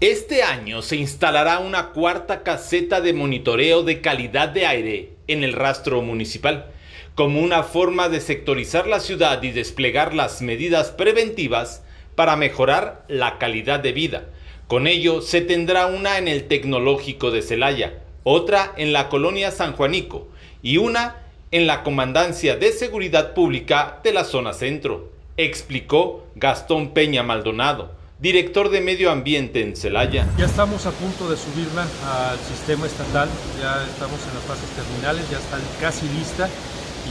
Este año se instalará una cuarta caseta de monitoreo de calidad de aire en el rastro municipal, como una forma de sectorizar la ciudad y desplegar las medidas preventivas para mejorar la calidad de vida. Con ello se tendrá una en el Tecnológico de Celaya, otra en la colonia San Juanico y una en la Comandancia de Seguridad Pública de la zona centro, explicó Gastón Peña Maldonado, director de Medio Ambiente en Celaya. Ya estamos a punto de subirla al sistema estatal, ya estamos en las fases terminales, ya está casi lista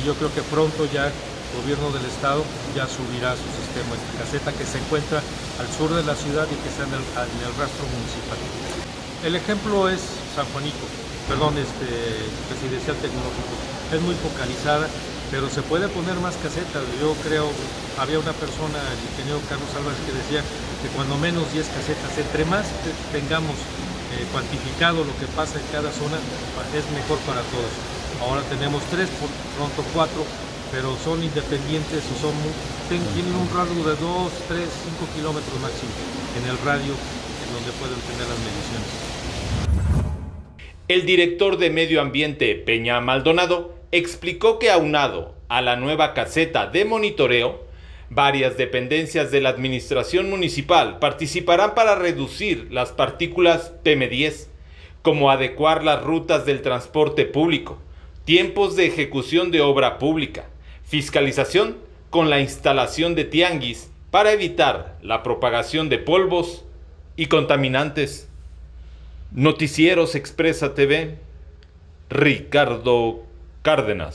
y yo creo que pronto ya el gobierno del estado ya subirá su sistema, esta caseta que se encuentra al sur de la ciudad y que está en el, en el rastro municipal. El ejemplo es San Juanico, perdón, este residencial tecnológico. Es muy focalizada, pero se puede poner más casetas. Yo creo, había una persona, el ingeniero Carlos Álvarez, que decía que cuando menos 10 casetas, entre más tengamos eh, cuantificado lo que pasa en cada zona, es mejor para todos. Ahora tenemos tres, pronto cuatro, pero son independientes o son, tienen un radio de 2, 3, 5 kilómetros máximo en el radio en donde pueden tener las mediciones. El director de Medio Ambiente, Peña Maldonado, explicó que aunado a la nueva caseta de monitoreo, varias dependencias de la administración municipal participarán para reducir las partículas PM10, como adecuar las rutas del transporte público, tiempos de ejecución de obra pública, fiscalización con la instalación de tianguis para evitar la propagación de polvos y contaminantes. Noticieros Expresa TV, Ricardo Cárdenas.